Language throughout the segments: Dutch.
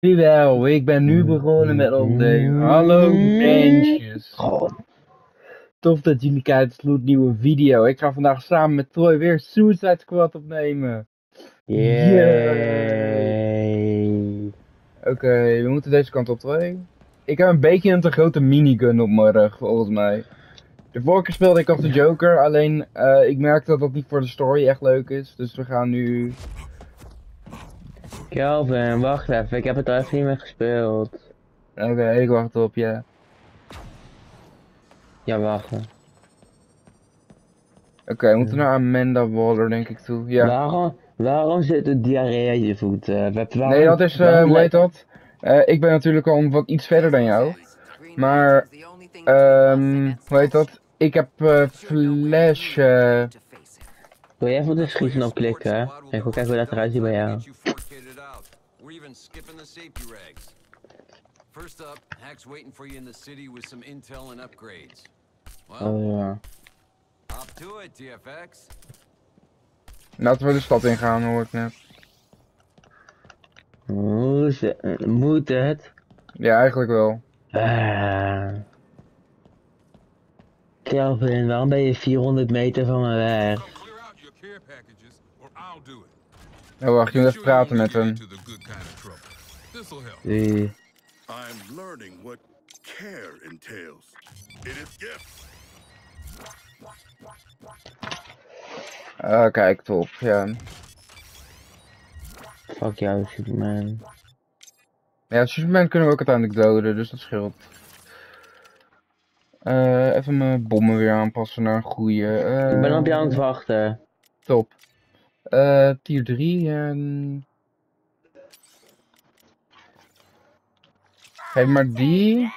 Jawel, ik ben nu begonnen met opnemen. Hallo mensjes. God. Tof dat jullie kijken naar een nieuwe video. Ik ga vandaag samen met Troy weer Suicide Squad opnemen. Yay. Oké, we moeten deze kant op, Troy. Ik heb een beetje een te grote minigun op mijn rug, volgens mij. De vorige keer speelde ik als de Joker, alleen eh, ik merkte dat dat niet voor de story echt leuk is. Dus we gaan nu... Kelvin, wacht even. Ik heb het al even niet meer gespeeld. Oké, ik wacht op je. Ja, wacht. Oké, we moeten naar Amanda Waller, denk ik toe. Ja. Waarom, waarom zit er diarree aan je voeten? Waarom- Nee, dat is, eh, waarom hoe heet le- dat? Eh, ik ben natuurlijk al wat iets verder dan jou. Maar, ehm, hoe heet dat? Ik heb eh, Flash. eh, Wil jij even op de schieten klikken? hè? En gewoon kijken hoe dat eruit ziet bij jou. Even skipping the safety rags. First up, Hack's waiting for you in the city with some intel and upgrades. Well, Oh ja. up to it, TFX. laten we de stad ingaan, hoor ik net. Ze- eh, Moet het? Ja, eigenlijk wel. Ah. Kelvin, waarom ben je 400 meter van me weg? Ja, wacht, je moet even praten met hem. Zie. I'm learning what care entails. It is gifts. Ah, kijk, top. Ja. Fuck jou, Superman. ja, Superman kunnen we ook uiteindelijk doden, dus dat scheelt. Eh, even mijn bommen weer aanpassen naar een goede. eh, Ik ben op jou aan het wachten. Top. Eh, tier 3 en... Geef maar die.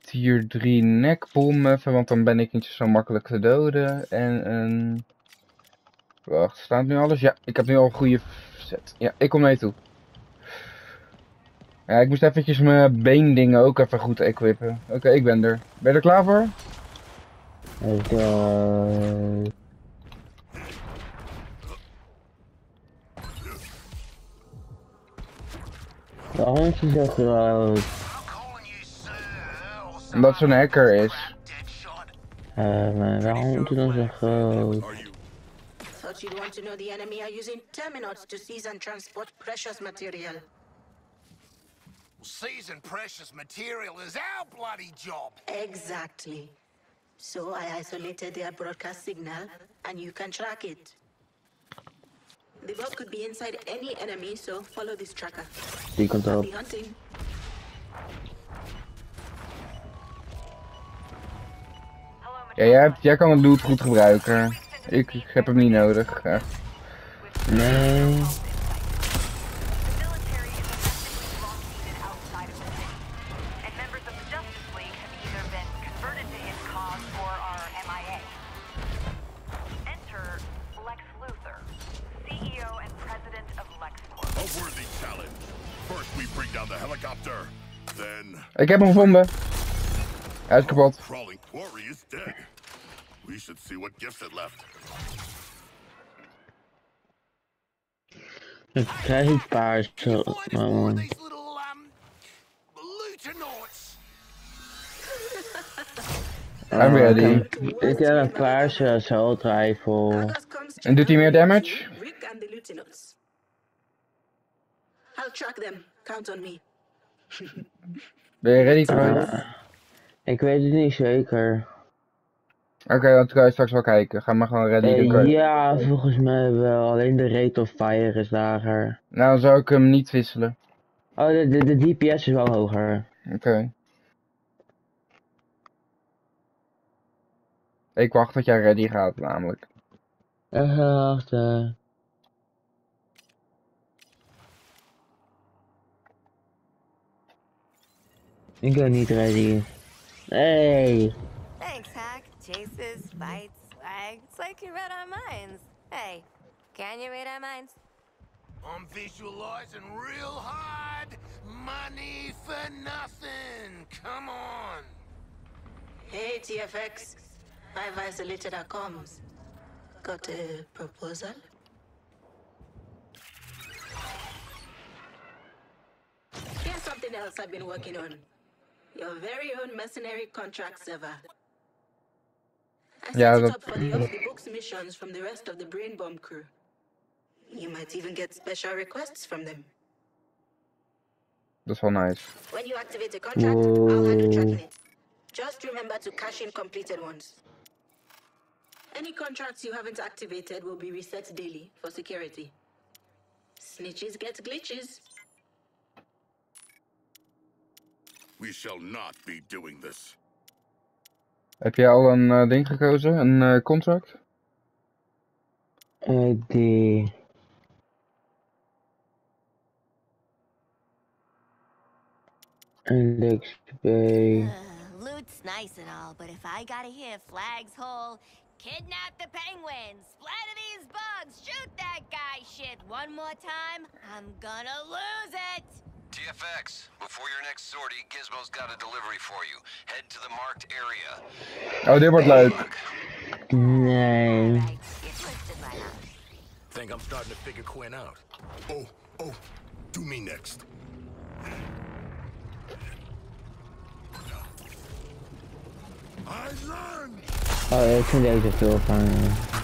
Tier 3 nekbom even, want dan ben ik niet zo makkelijk te doden. En een... Wacht, staat nu alles? Ja, ik heb nu al een goede set. Ja, ik kom je toe. Ja, ik moest eventjes mijn beendingen ook even goed equippen. Oké, ik ben er. Ben je er klaar voor? Go. Waarom is hij zo groot? Omdat ze een hacker is. Eh, maar waarom is hij dan zo groot? Are you? Thought you'd want to know the enemy are using terminals to seize and transport precious material. Seizing precious material is our bloody job. Exactly. So I isolated their broadcast signal, and you can track it. The bug could be inside any enemy, so follow this tracker. Die komt I'll op. be hunting. Ja, jij, hebt, jij kan het loot goed gebruiken. Ik, ik heb hem niet nodig. echt. Nee. Ik heb hem gevonden. Hij is kapot. We should see what gifts it left. Ik krijg iets paars. these little, um. I'm ready. Ik heb een paarse assault rifle. En doet hij meer damage? Rick and the lieutenants. I'll track them. Count on me. Ben je ready? Eh, ik weet het niet zeker. Oké, dan kan je straks wel kijken. Ga maar gewoon ready. Eh, je- ja, volgens mij wel. Alleen de rate of fire is lager. Nou, dan zou ik hem niet wisselen. Oh, de, de, de DPS is wel hoger. Oké. Ik wacht tot jij ready gaat, namelijk. Wacht. Eh. Ik ben niet ready. Hey. Thanks, Hack. Chases, fights, swag. It's like you read our minds. Hey, can you read our minds? I'm visualizing real hard. Money for nothing. Come on. Hey, TFX. I've isolated our comms. Got a proposal? Here's something else I've been working on. Your very own mercenary contract server. I set Yeah, it up for the off the books missions from the rest of the Brain Bomb crew. You might even get special requests from them. That's wel nice. When you activate a contract, I'll handle tracking it. Just remember to cash in completed ones. Any contracts you haven't activated will be reset daily for security. Snitches get glitches. We shall not be doing this. Heb jij al een eh, ding gekozen? Een eh, contract? Eh, die... Alex B. Uh, loot's nice and all, but if I gotta hear Flag's whole kidnap the penguins, splatter these bugs, shoot that guy shit one more time, I'm gonna lose it! TFX, before your next sortie, Gizmo's got a delivery for you. Head to the marked area. Oh, dit wordt leuk. Nee. Right, you twisted my arm. Think I'm starting to figure Quinn out. Oh, oh, do me next. I learned! Oh, ik vind deze veel van. Oh,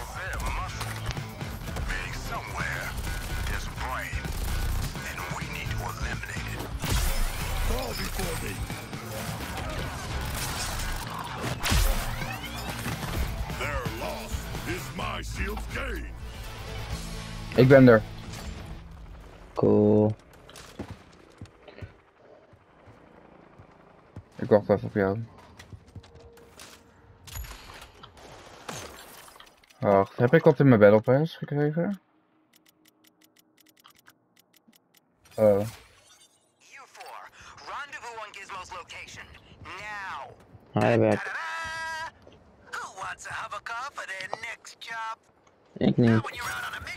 Ik ben er. Cool. Ik wacht even op jou. Wacht, heb ik wat in mijn Battle Pass gekregen? Oh. Next job? Ik Now, niet.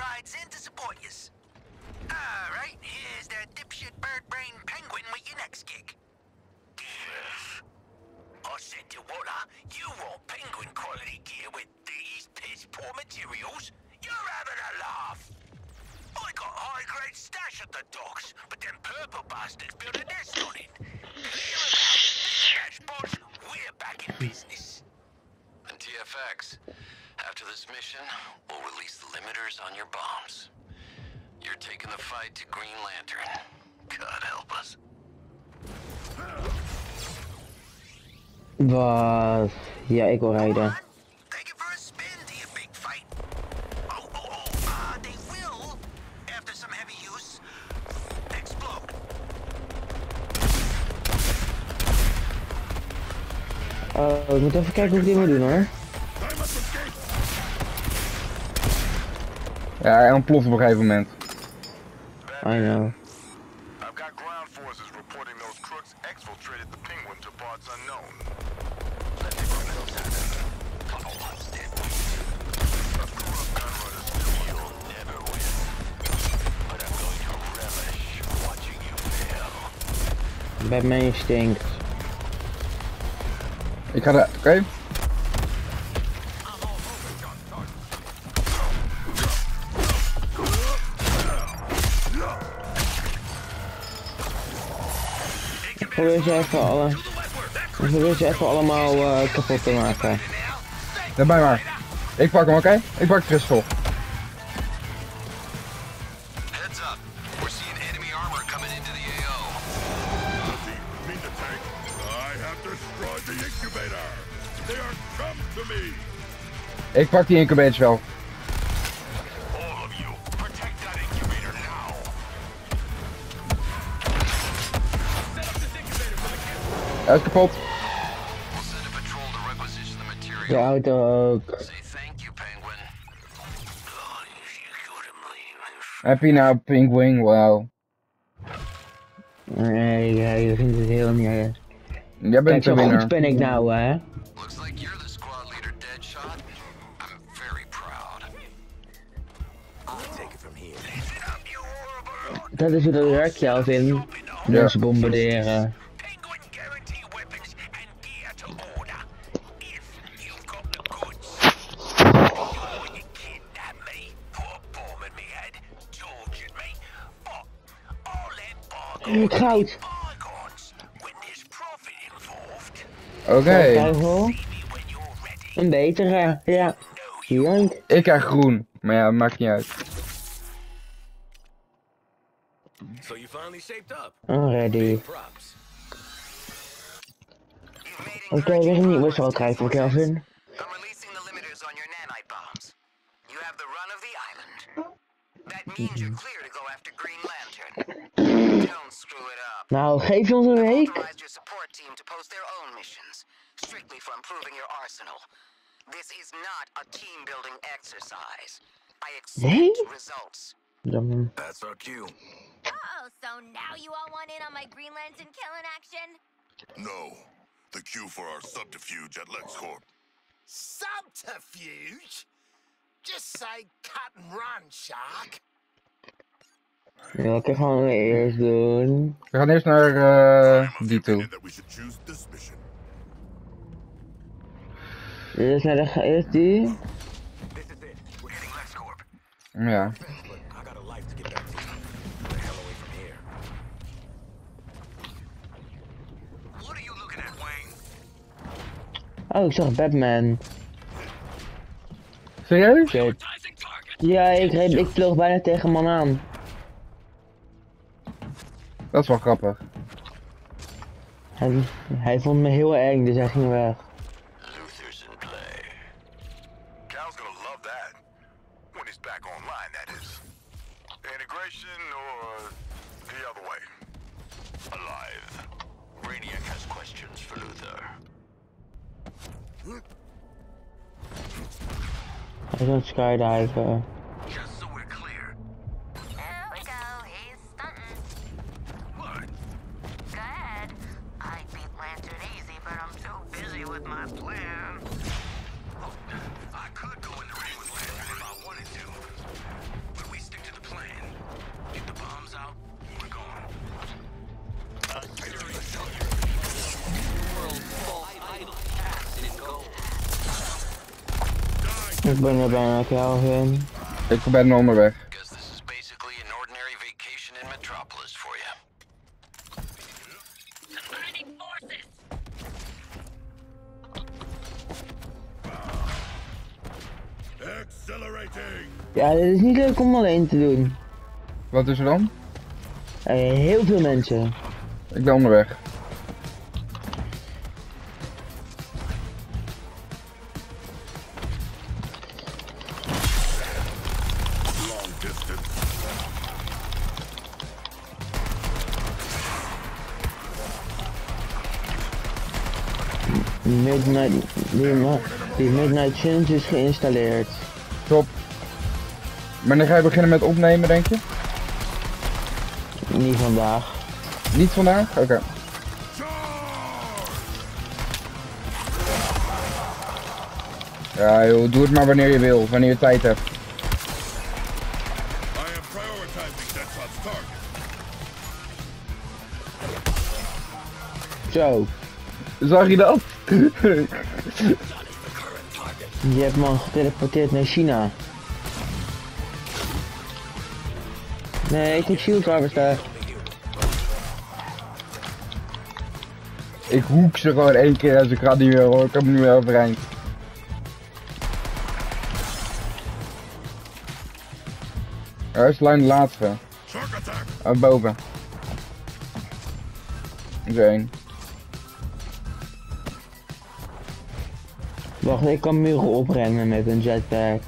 Rides in to support you. Alright, here's that dipshit bird brain penguin with your next gig. I said to Water, you want penguin quality gear with these piss poor materials? You're having a laugh. I got high grade stash at the docks, but them purple bastards built a nest on it. Clear 'em out. Dispatch boss, we're back in business. And TFX, after this mission, we'll release the limiters on your bombs. You're taking the fight to Green Lantern. God help us. Wat? Ja, ik wil rijden. Take it for to your big fight. Uh, they will, after some heavy use, explode. Oh, ik moet even kijken hoe ik dit moet doen hoor. Ja, hij ontploft op een gegeven moment. I know. I've got ground forces reporting those crooks exfiltrated the penguin to parts unknown. Let the criminals have it. Couple months dead weight. A corrupt gunrunners You'll never win. But I'm going to relish watching you fail. Batman stinkt. Ik ga er... Oké. Probeer ze even alle... Probeer ze even allemaal eh, kapot te maken. Laat mij maar. Ik pak hem, oké? Ik pak Crystal. Heads up. We're seeing enemy Oh, you couldn't believe it. Heb je nou Pink Wing? Wauw. Nee. Hij vindt het heel niet erg. Jij Kijk, bent de zo goed ben ik nou, hè. Looks like you're the squad leader, Deadshot. I'm bygones Goud. Oké. Een betere, ja. Jank. ik krijg groen. Maar ja, maakt niet uit. So you finally shaped up. Already. Props. Oké, weer een nieuwe zal krijgen voor Kelvin. I'm releasing the limiters on your nanite bombs. You have the run of the island. That means you're clear to go after Green Lantern. Don't screw it up. Nou, geef je ons een week. Your support team to post their own missions, strictly for improving your arsenal. This is not a team building exercise. I expect Nee? results. Dan, That's our cue. Oh, so now you all want in on my Green Lantern killing action? No. The cue for our subterfuge at LexCorp. Subterfuge? Just say cut and run, shark. Ja, ik heb gewoon eerst doen. We gaan eerst naar uh, die toe. Eerst naar de eerst die. Ja. Oh, ik zag Batman. Serieus? Shit. Ja, ik, reed, ik vloog bijna tegen een man aan. Dat is wel grappig. Hij, hij vond me heel eng, dus hij ging weg. I don't skydive. Uh... Combining forces. Accelerating! Ja, dit is niet leuk om alleen te doen. Wat is er dan? Eh, heel veel mensen. Ik ben onderweg. Midnight, die, die Midnight Suns is geïnstalleerd. Top. Wanneer ga je beginnen met opnemen, denk je? Niet vandaag. Niet vandaag? Oké. Ja joh, doe het maar wanneer je wil, wanneer je tijd hebt. Zo, Zag je dat? je hebt man geteleporteerd naar China. Nee, ik moet shield harvester. ik hoek ze gewoon één keer en ze gaat niet meer hoor, ik heb hem niet meer overeind. Waar is lijn de laatste? Boven. Zo één. Wacht, ik kan muren oprennen met een jetpack.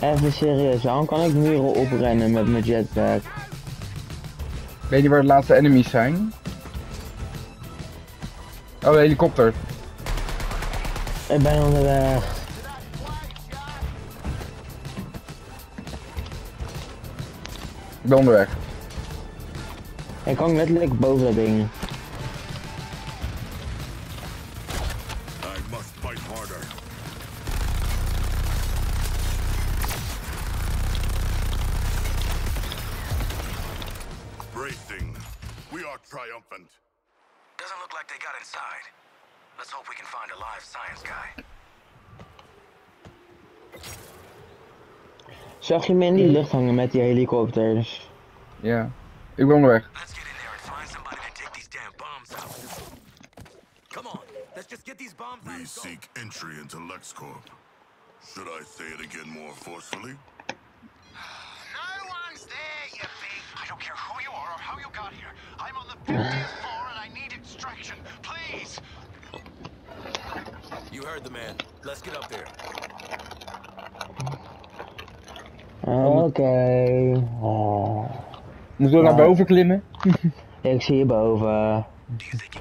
Even serieus, waarom kan ik muren oprennen met mijn jetpack? Weet je waar de laatste enemies zijn? Oh, de helikopter. Ik ben onderweg. Ik ben onderweg. Ik hang letterlijk boven dat ding. I must fight harder. Bracing. We are triumphant. Doesn't look like they got inside. Let's hope we can find a live science guy. Zag je me in die lucht hangen met die helikopters? Ja. Ik ben onderweg. Let's get in there and find somebody to take these damn bombs out. Come on, let's just get these bombs out We and go. seek entry into LexCorp. Should I say it again more forcefully? No one's there, you big. I don't care who you are or how you got here. I'm on the 50th floor and I need extraction. Please. You heard the man. Let's get up there. Oké. Oh. Moeten we naar boven klimmen? Ik zie je boven. Do you think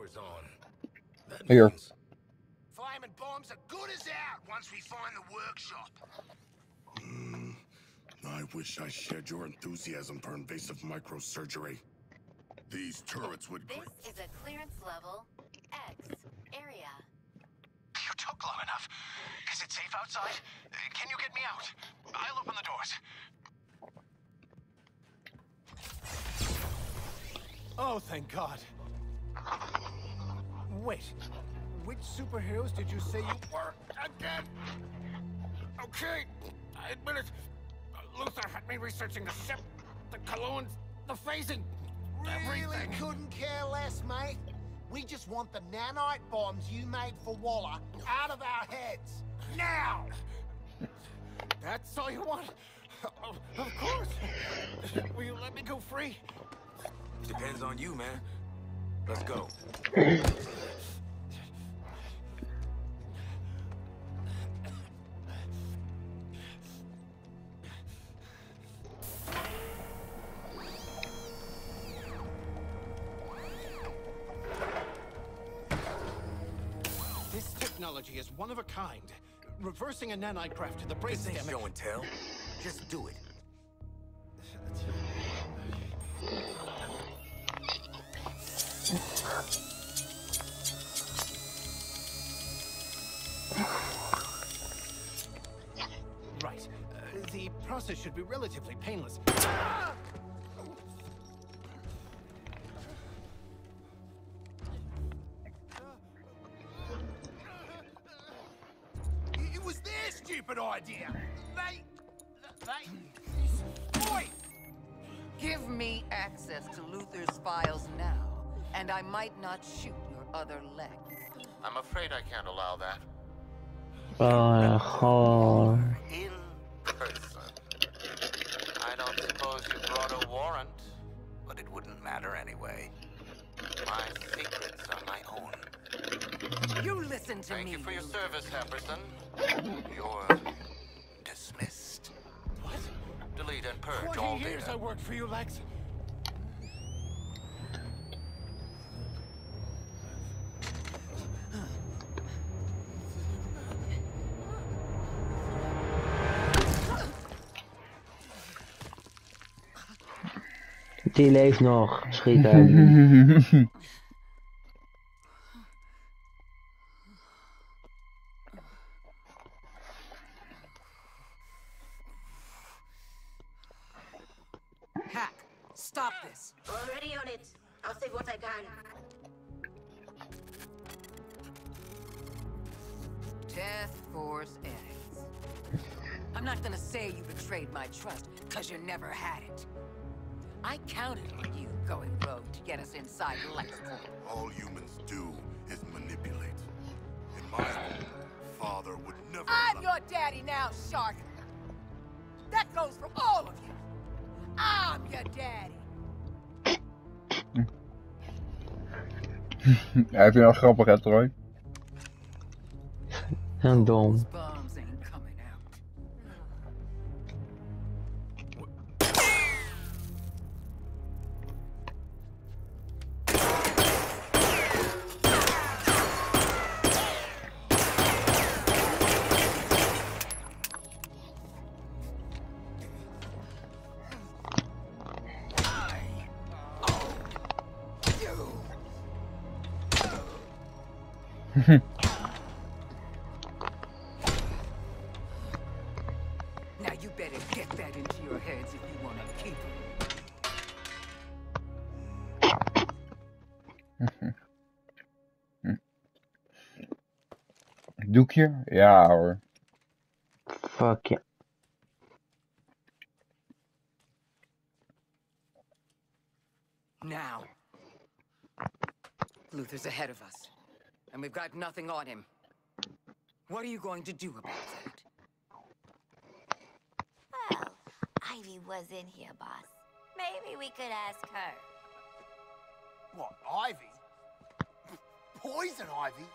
power's on. That Here. means Flaming bombs are good as out once we find the workshop. Hmm. I wish I shared your enthusiasm for invasive microsurgery. These turrets would. This is a clearance level X area. You took long enough. Is it safe outside? Can you get me out? I'll open the doors. Oh, thank God. Wait, which superheroes did you say you were again? Okay, I admit it. Luther had me researching the ship, the colognes, the phasing, Really everything. couldn't care less, mate. We just want the nanite bombs you made for Waller out of our heads. Now! That's all you want? Of of course. Will you let me go free? depends on you, man. Let's go. This technology is one of a kind. Reversing a nanite craft to the This ain't show and tell. Just do it. Should be relatively painless. It was their stupid idea. They. They. Boy! Give me access to Luther's files now, and I might not shoot your other leg. I'm afraid I can't allow that. Uh, oh, god. In You listen to Thank me. you for your service, Hepperson. You're dismissed. What? Delete and purge all Twenty years I data. worked for you, Lex. Die leeft nog. Schiet hem. Hij vindt wel grappig, hè, Troy? Heel dom. Doekje? Ja hoor. Fuck ja. Now. Luther's ahead of us, and we've got nothing on him. What are you going to do about that? Well, Ivy was in here, boss. Maybe we could ask her. What, Ivy? Poison Ivy?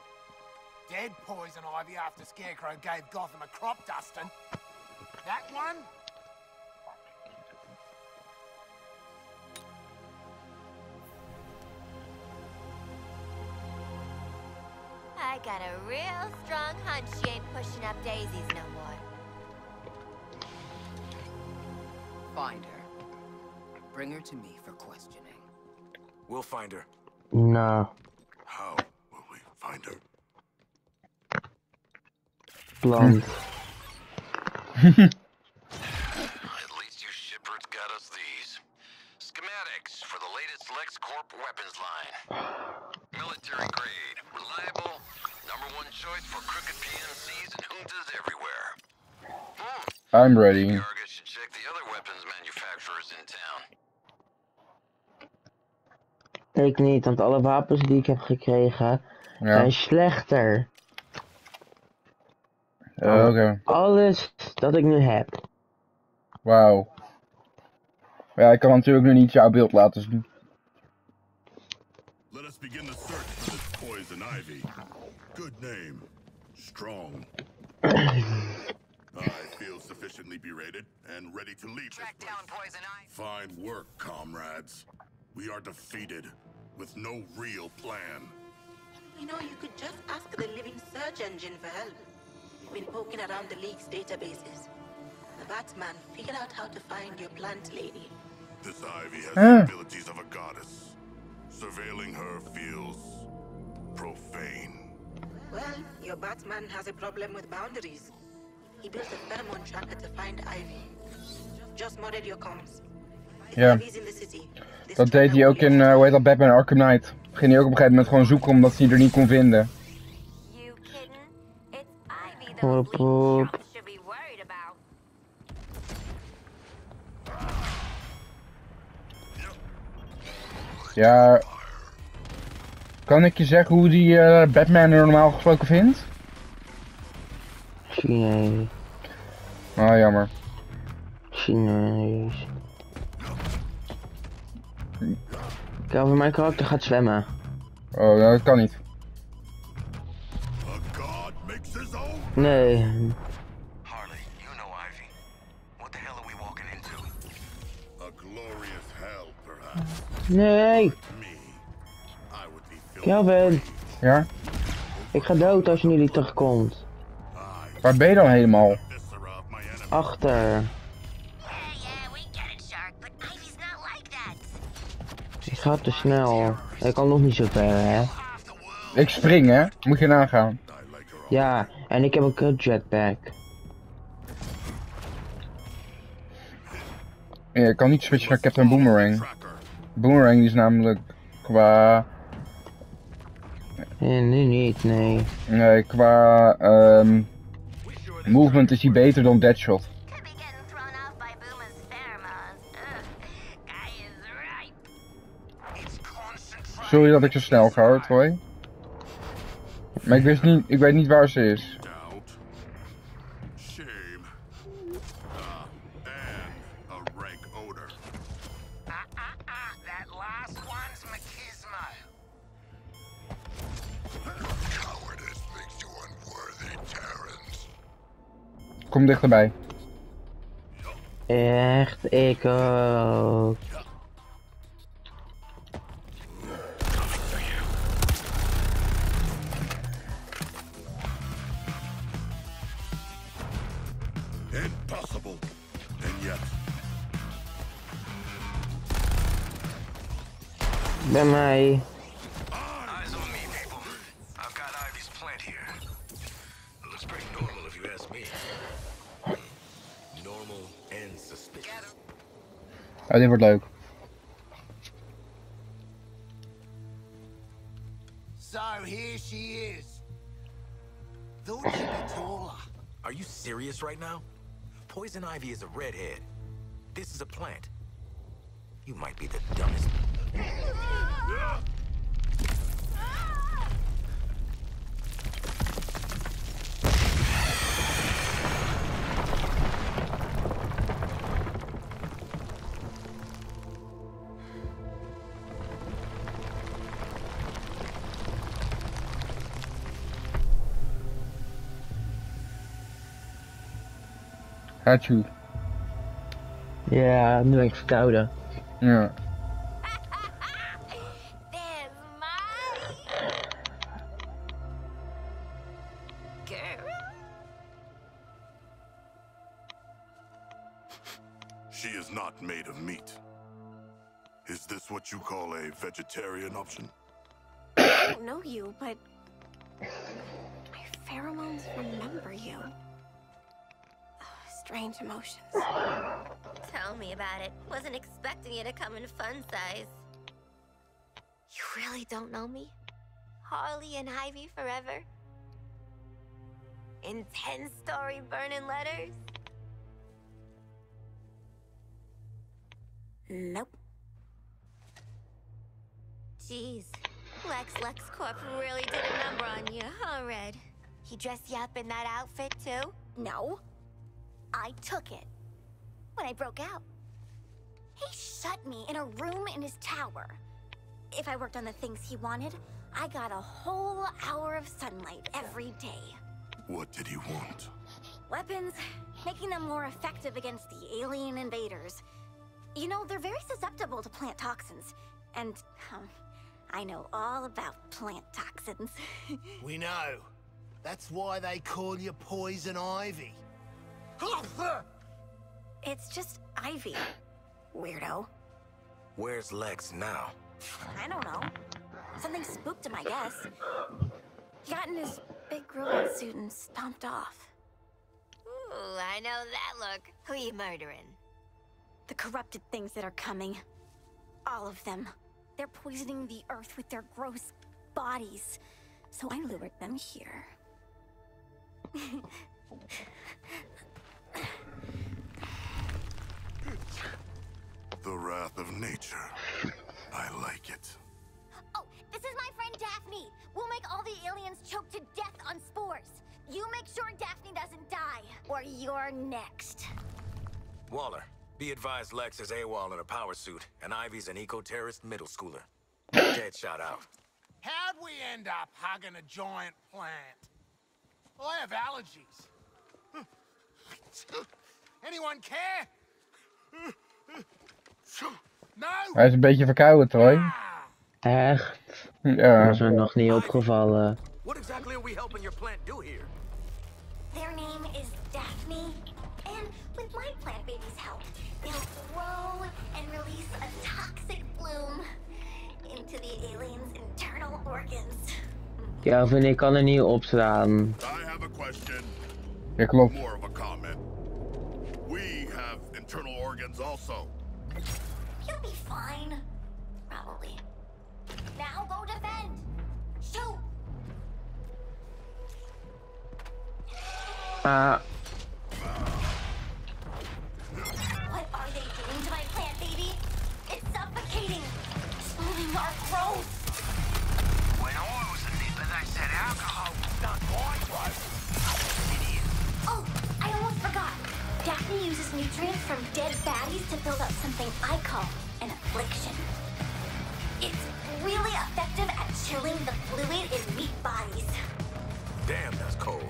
Dead poison Ivy after Scarecrow gave Gotham a crop dusting. That one? I got a real strong hunch she ain't pushing up daisies no more. Find her. Bring her to me for questioning. We'll find her. No. How will we find her? Blond. At least you shipwrecks got us these. Schematics for the latest LexCorp weapons line. Military grade, reliable, number one choice for crooked PMCs and juntas everywhere. Hmm, I'm ready. Argus should check the other weapons manufacturers in town. Ik niet, want alle wapens die ik heb gekregen Ja. zijn slechter. Eh, Oké. Alles dat ik nu heb. Wauw. Ja, ik kan natuurlijk nu niet jouw beeld laten zien. Let us begin the search for this poison ivy. Good name. Strong. I feel sufficiently berated and ready to leave Track this down. Poison Ivy. Fine work, comrades. We are defeated, with no real plan. You know, you could just ask the living search engine for help. We've been poking around the League's databases. The Batman figured out how to find your plant lady. This ivy has the abilities of a goddess. Surveilling her feels profane. Well, your Batman has a problem with boundaries. He built a pheromone tracker to find Ivy. Just modded your comms. Ja. Dat deed hij ook in, eh, hoe heet dat, Batman Arkham Knight. Ging hij ook op een gegeven moment gewoon zoeken omdat hij er niet kon vinden. Worried about. Ja. Kan ik je zeggen hoe die eh, Batman er normaal gesproken vindt? Chinees. Ah, jammer. Chinees. Kelvin, mijn karakter gaat zwemmen. Oh, dat kan niet. Nee. Harley, you know Ivy. What the hell are we walking into? A glorious hell, perhaps. Nee. Kelvin. Ja? Ik ga dood als je niet terugkomt. Waar ben je dan helemaal? Achter. Ik ga te snel. Ik kan nog niet zo ver, hè. Ik spring, hè? Moet je nagaan. Ja, en ik heb een kut jetpack. Ja, ik kan niet switchen naar Captain Boomerang. Boomerang is namelijk qua... Nee, nu niet, nee. Nee, qua... ehm movement is hij beter dan Deadshot. Sorry dat ik zo snel ga hoor, Troy. Maar ik, wist niet, ik weet niet waar ze is. Kom dichterbij. Echt, ik ook. Impossible. And yet, Bij mij. Ja, dit wordt leuk. So here she is. Thought she'd be taller. Are you serious right now? Poison Ivy is a redhead. This is a plant. You might be the dumbest. Got you. Yeah, I'm doing Scouter. Yeah. Nope. Jeez. Lex LexCorp really did a number on you, huh, Red? He dressed you up in that outfit, too? No. I took it. When I broke out. He shut me in a room in his tower. If I worked on the things he wanted, I got a whole hour of sunlight every day. What did he want? Weapons, making them more effective against the alien invaders. You know, they're very susceptible to plant toxins. And, um, I know all about plant toxins. We know. That's why they call you Poison Ivy. it's just Ivy. Weirdo. Where's Lex now? I don't know. Something spooked him, I guess. He got in his big robot suit and stomped off. Ooh, I know that look. Who you murdering? The corrupted things that are coming. All of them. They're poisoning the earth with their gross bodies. So I lured them here. The wrath of nature. I like it. Oh, this is my friend Daphne. We'll make all the aliens choke to death on spores. You make sure Daphne doesn't die, or you're next. Waller, be advised Lex is AWOL in a power suit, and Ivy's an eco-terrorist middle schooler. Dead shot out. How'd we end up hugging a giant plant? I have allergies. Anyone care? No? Hij is een beetje verkouden, Troy. Ah. Echt? Ja. Dat is me nog niet opgevallen. What exactly are we helping your plant do here? Their name is Daphne, and with my plant baby's help, they'll grow and release a toxic bloom into the aliens' internal organs. Kelvin, ik kan er niet opstaan. I have a question. Ja, klopt. More of a comment. We have internal organs also. You'll be fine. Probably. Now go defend! Shoot! Ah, What Our! When I was a nipper, they said alcohol was not. Oh, I almost forgot. Daphne uses nutrients from dead baddies to build up something I call an affliction. It's really effective at chilling the fluid in meat bodies. Damn, that's cold.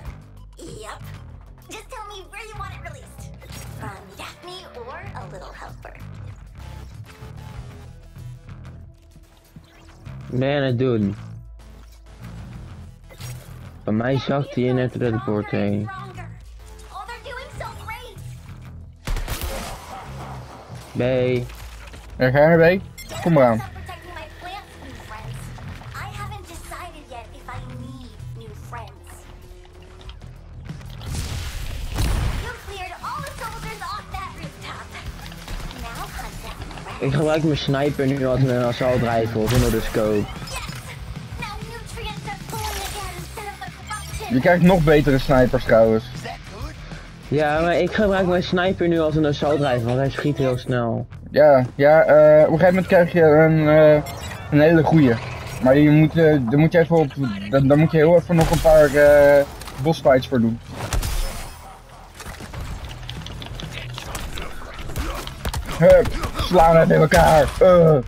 Yep. Just tell me where you want it released. From Daphne or a little helper. Ben je aan het doen? Bij mij zakt hij net door de poort heen. B. Er ga je mee? Kom maar aan. Ik gebruik mijn sniper nu als een assault rifle zonder de scope. Je krijgt nog betere snipers trouwens. Ja, maar ik gebruik mijn sniper nu als een assault rifle, want hij schiet heel snel. Ja, ja eh, op een gegeven moment krijg je een, eh, een hele goeie. Maar je moet, eh, daar moet je even op, daar moet je heel even nog een paar eh bossfights voor doen. Hup, slammed uh. into the car. Ugh.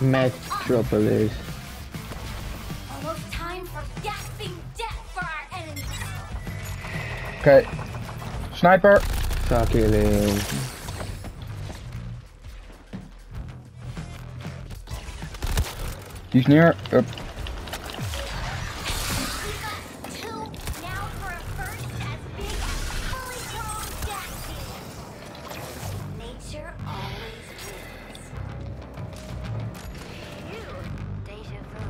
Metropolis. Almost time for gasping death for our enemies. Okay. Sniper. Fuck wins. Ew, deja vu.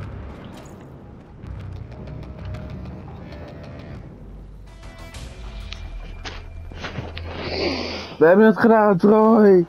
We hebben het gedaan, Troy.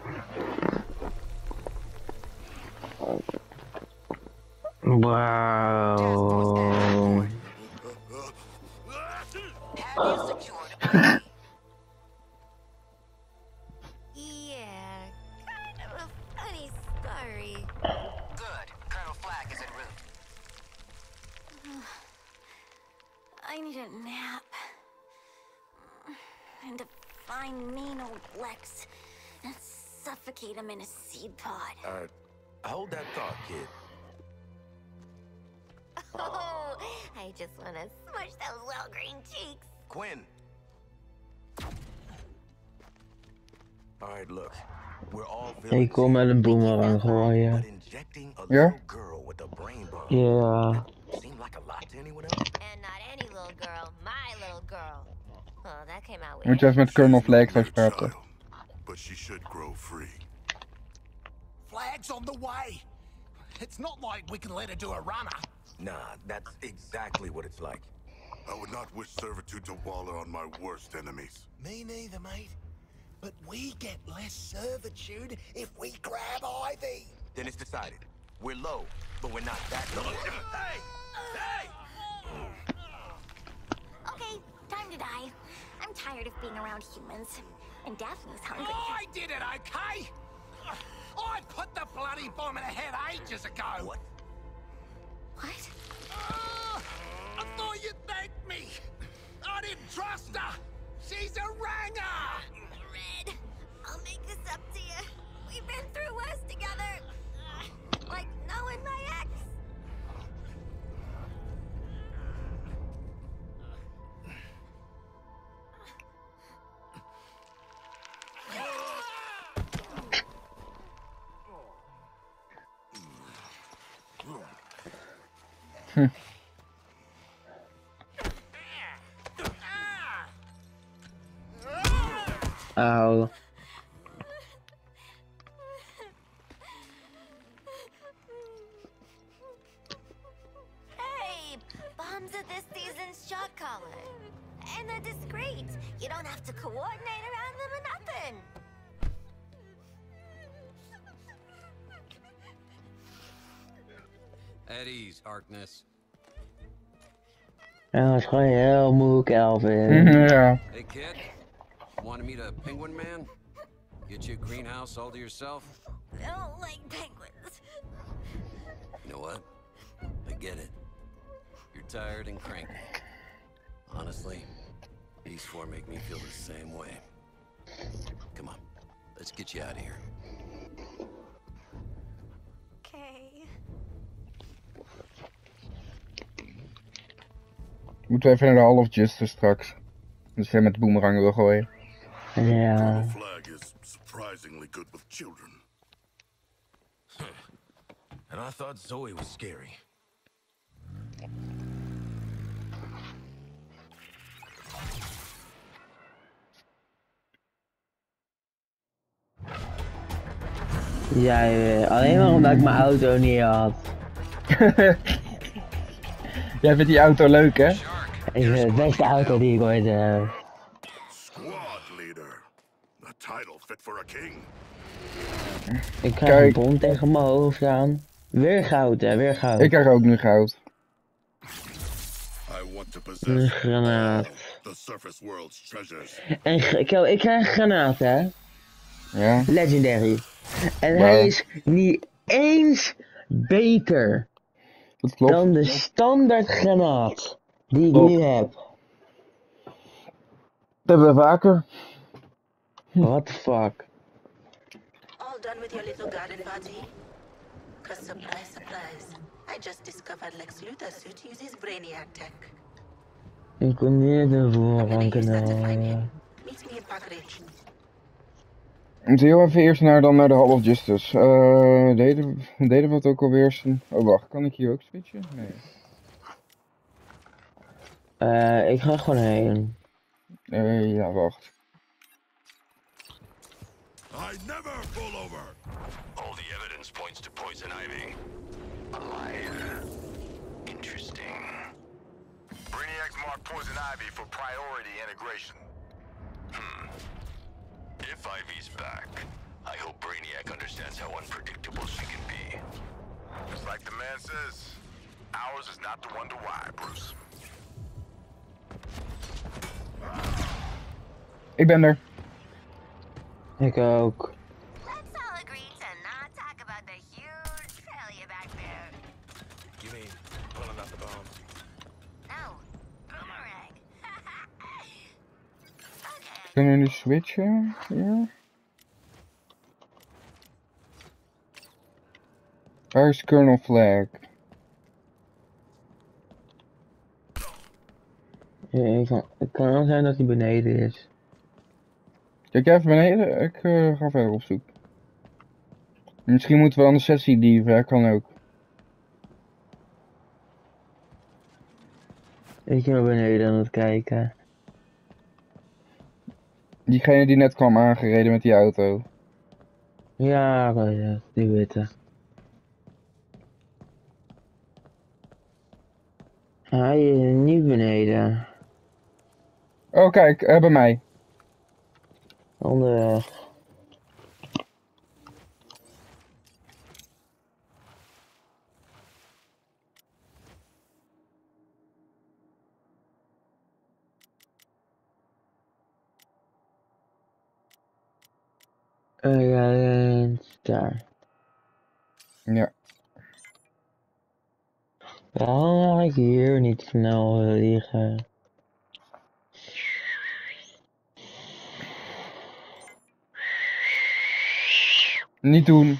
Lex and suffocate him in a seed pod. Uh, hold that thought, kid. Oh, I just want to smush those little green cheeks. Quinn. Alright, look. We're all Ik kom met een boomerang gooien. Ja? Ja. And not any little girl, my little girl. Oh, that came out weird. Moet je even met Colonel Flake straks praten. But she should grow free. Flag's on the way. It's not like we can let her do a runner. Nah, that's exactly what it's like. I would not wish servitude to Waller on my worst enemies. Me neither, mate. But we get less servitude if we grab Ivy. Then it's decided. We're low, but we're not that low. Hey! Hey! Okay, time to die. I'm tired of being around humans. And Daphne's hungry. Oh, I did it, okay? I put the bloody bomb in her head ages ago. What? What? Ah, I thought you'd thank me. I didn't trust her. She's a ranger. Red, I'll make this up to you. We've been through worse together. Like knowing my ex. Hmm. At ease, Harkness. Ja, dat is gewoon heel moeilijk, Elvin. Ja. Hey, kid. Want to meet a penguin man? Get you a greenhouse all to yourself? I don't like penguins. You know what? I get it. You're tired and cranky. Honestly, these four make me feel the same way. Come on, let's get you out of here. Moeten we even naar de Hall of Justice straks. Dus jij met de boomerang wil gooien. Ja. Flag is surprisingly good with children. And I thought Zoe was scary. Jij, eh, alleen maar omdat ik mijn auto niet had. Jij vindt die auto leuk, hè? Is de beste auto die ik ooit heb. Squad leader. A title fit for a king. Ik krijg Kijk. een bom tegen mijn hoofd aan. Weer goud, hè, weer goud. Ik krijg ook nu goud. Een granaat. En ik, ik krijg een granaat, hè? Ja. Legendary. En Wow. hij is niet eens beter Dat klopt. dan de standaard granaat die ik Klopt. nu heb. Dat hebben we vaker. What the fuck? All done with your little garden party? Cause surprise, surprise. I just discovered Lex Luthor's suit uses Brainiac tech. Ik kon niet de voorrang kunnen. Meet me in Park Ridge. Moeten heel even eerst naar, dan naar de Hall of Justice. Eh deden, deden we het ook alweer? Oh wacht, kan ik hier ook switchen? Nee. Eh, ik ga gewoon heen. Eh, ja, wacht. I never pull over. All the evidence points to Poison Ivy. Alive. Interesting. Brainiac's marked Poison Ivy for priority integration. Hmm. If Ivy's back, I hope Brainiac understands how unpredictable she can be. Just like the man says, ours is not the one to why, Bruce. Hey, ben Hey, Ik Kunnen we nu switchen? Ja. Waar is Colonel Flag? Ja, ik kan, het kan wel zijn dat hij beneden is. Kijk even beneden? Ik eh, ga verder op zoek. Misschien moeten we dan de sessie dieven, hè? kan ook. Ik ben beneden aan het kijken. Diegene die net kwam aangereden met die auto. Ja, die witte. Hij is niet beneden. Oh kijk, bij mij. Onderweg. Ja, en daar. Ja. Waarom ik hier niet snel eh, liggen? Niet doen.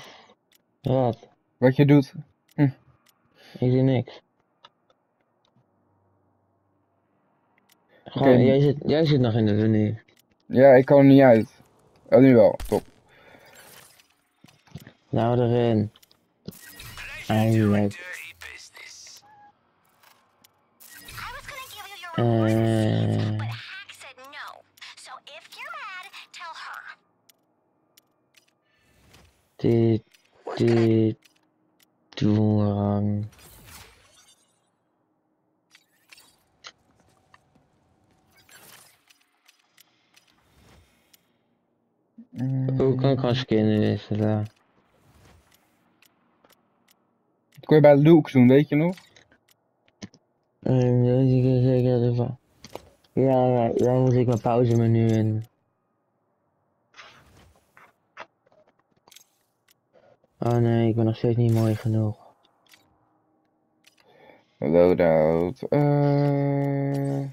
Wat? Wat je doet. Hm. Ik doe niks. Gewoon, jij, zit, jij zit nog in de menu. Ja, ik kan er niet uit. Oh, nu wel. Top. Nou erin. Eindelijk. Eh, dit, dit, doorrang. Hoe kan ik gewoon skinnen wisselen? Dat kon je bij Luke doen, weet je nog? Ehm. Ja, ja, dan moet ik mijn pauzemenu in. Oh nee, ik ben nog steeds niet mooi genoeg. Loadout. Uh,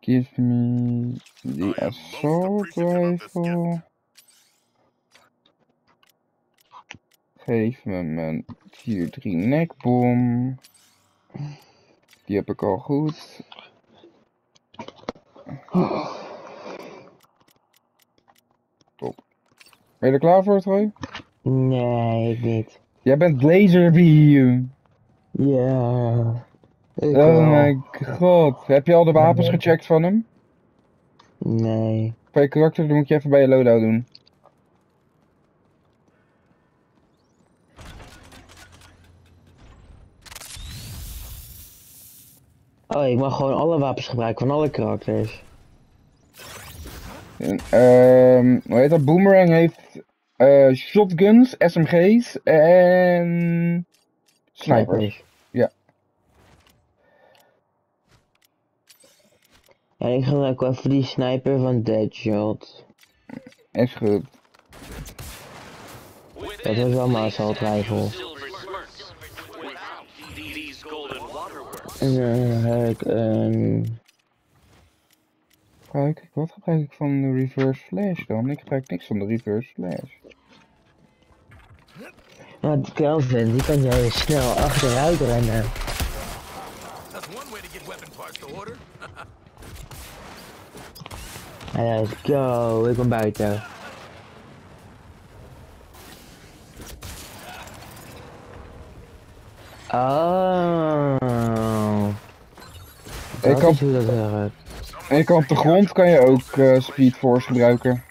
give me the assault rifle. Geef me mijn tier 3 nekbom. Die heb ik al goed. Top. Ben je er klaar voor, Troy? Nee, ik niet. Jij bent Laserbeam. Ja. Oh wel. my god. Heb je al de wapens gecheckt van hem? Nee. Je karakter, dan moet je even bij je loadout doen. Oh, ik mag gewoon alle wapens gebruiken van alle karakters. En, ehm, hoe heet dat? Boomerang heeft eh, shotguns, SMG's en snipers. Snipers. Ja. Ja, ik gebruik even die sniper van Deadshot. Is goed. Dat is wel mijn assault rifle. En dan heb ik een... Gebruik ik, wat gebruik ik van de reverse flash dan? Ik gebruik niks van de reverse flash. Nou, die Kelvin, die kan jij snel achteruit rennen. That's one way to get weapon parts to order. Let's go, ik ben buiten. Oh. Ik hoe dat. En je kan op de grond kan je ook eh, Speed Force gebruiken.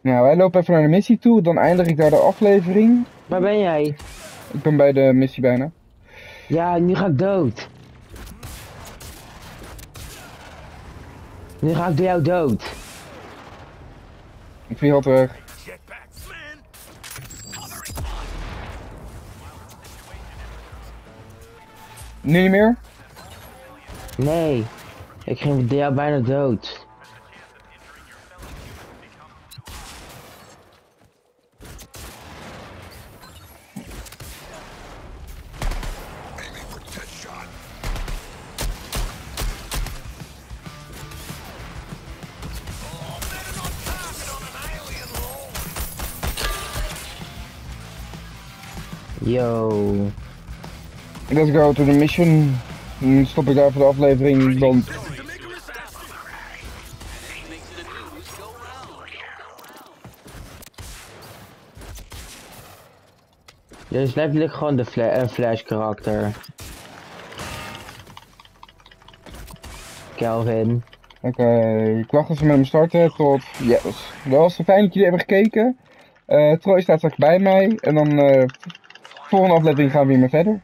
Nou, wij lopen even naar de missie toe, dan eindig ik daar de aflevering. Waar ben jij? Ik ben bij de missie bijna. Ja, nu ga ik dood. Nu ga ik door jou dood. Ik vlieg al terug. Nu niet meer? Nee, ik ging door jou bijna dood. Yo. Let's go to the mission. Dan stop ik daar voor de aflevering, want... Dus letterlijk gewoon de fla eh, Flash karakter. Kelvin. Oké, ik wacht even met hem starten tot... Yes. Dat was fijn dat jullie hebben gekeken. Eh Troy staat straks bij mij. En dan... eh volgende aflevering gaan we weer mee verder.